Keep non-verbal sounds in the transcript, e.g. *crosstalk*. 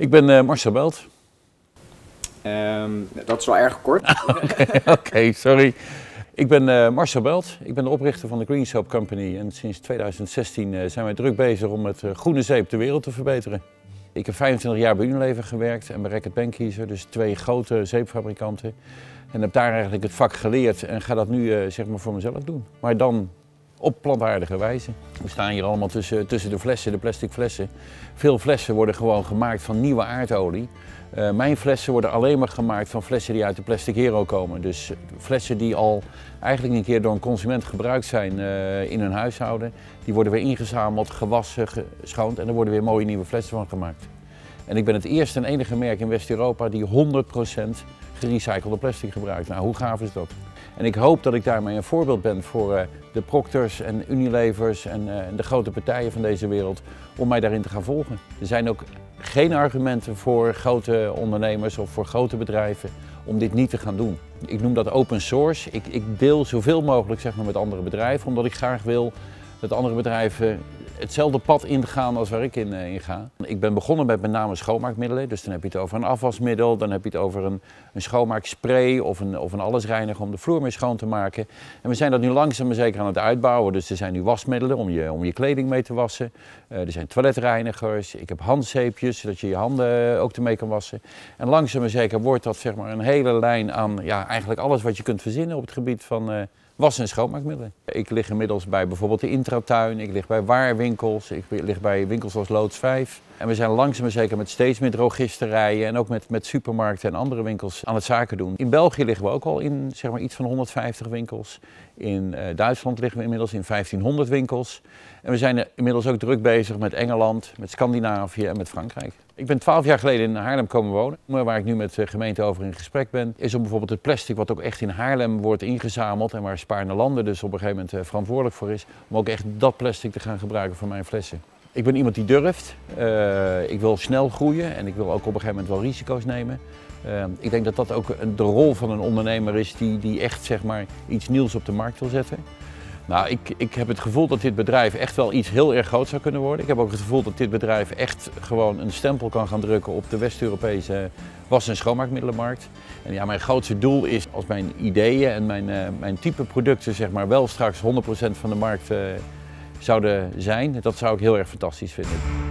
Ik ben uh, Marcel Belt. Um, dat is wel erg kort. *laughs* Oké, sorry. Ik ben uh, Marcel Belt. Ik ben de oprichter van de Green Soap Company. En sinds 2016 uh, zijn wij druk bezig om met groene zeep de wereld te verbeteren. Ik heb 25 jaar bij Unilever gewerkt en bij Reckitt Benckiser, dus twee grote zeepfabrikanten. En heb daar eigenlijk het vak geleerd en ga dat nu zeg maar voor mezelf doen. Maar dan op plantaardige wijze. We staan hier allemaal tussen, tussen de flessen, de plastic flessen. Veel flessen worden gewoon gemaakt van nieuwe aardolie. Uh, mijn flessen worden alleen maar gemaakt van flessen die uit de plastic hero komen. Dus flessen die al eigenlijk een keer door een consument gebruikt zijn uh, in hun huishouden. Die worden weer ingezameld, gewassen, geschoond en er worden weer mooie nieuwe flessen van gemaakt. En ik ben het eerste en enige merk in West-Europa die 100% gerecyclede plastic gebruikt. Nou, hoe gaaf is dat? En ik hoop dat ik daarmee een voorbeeld ben voor uh, de Proctors en Unilevers en uh, de grote partijen van deze wereld om mij daarin te gaan volgen. Er zijn ook geen argumenten voor grote ondernemers of voor grote bedrijven om dit niet te gaan doen. Ik noem dat open source. Ik, ik deel zoveel mogelijk zeg maar, met andere bedrijven, omdat ik graag wil dat andere bedrijven hetzelfde pad ingaan als waar ik in, uh, in, ga. Ik ben begonnen met met name schoonmaakmiddelen. Dus dan heb je het over een afwasmiddel, dan heb je het over een, een schoonmaakspray of een, of een allesreiniger om de vloer mee schoon te maken. En we zijn dat nu langzaam maar zeker aan het uitbouwen. Dus er zijn nu wasmiddelen om je, om je kleding mee te wassen. Uh, er zijn toiletreinigers, ik heb handzeepjes zodat je je handen ook ermee kan wassen. En langzaam maar zeker wordt dat zeg maar, een hele lijn aan ja, eigenlijk alles wat je kunt verzinnen op het gebied van... Uh, was- en schoonmaakmiddelen. Ik lig inmiddels bij bijvoorbeeld de intratuin, ik lig bij waarwinkels, ik lig bij winkels als Loods 5. En we zijn langzaam zeker met steeds meer drogisterijen en ook met, met supermarkten en andere winkels aan het zaken doen. In België liggen we ook al in zeg maar, iets van 150 winkels. In uh, Duitsland liggen we inmiddels in 1500 winkels. En we zijn inmiddels ook druk bezig met Engeland, met Scandinavië en met Frankrijk. Ik ben twaalf jaar geleden in Haarlem komen wonen. Waar ik nu met de gemeente over in gesprek ben, is om bijvoorbeeld het plastic wat ook echt in Haarlem wordt ingezameld en waar Spaarne Landen dus op een gegeven moment verantwoordelijk voor is, om ook echt dat plastic te gaan gebruiken voor mijn flessen. Ik ben iemand die durft. Uh, ik wil snel groeien en ik wil ook op een gegeven moment wel risico's nemen. Uh, ik denk dat dat ook de rol van een ondernemer is die, die echt zeg maar, iets nieuws op de markt wil zetten. Nou, ik, ik heb het gevoel dat dit bedrijf echt wel iets heel erg groot zou kunnen worden. Ik heb ook het gevoel dat dit bedrijf echt gewoon een stempel kan gaan drukken op de West-Europese was- en schoonmaakmiddelenmarkt. En ja, mijn grootste doel is als mijn ideeën en mijn, uh, mijn type producten zeg maar, wel straks 100% van de markt uh, zouden zijn. Dat zou ik heel erg fantastisch vinden.